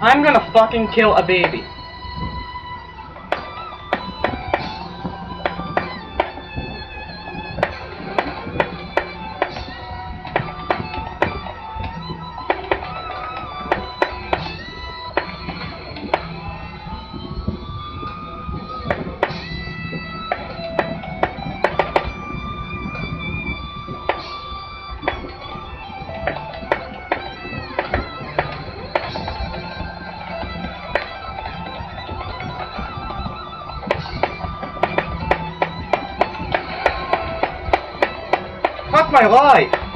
I'm gonna fucking kill a baby. My life!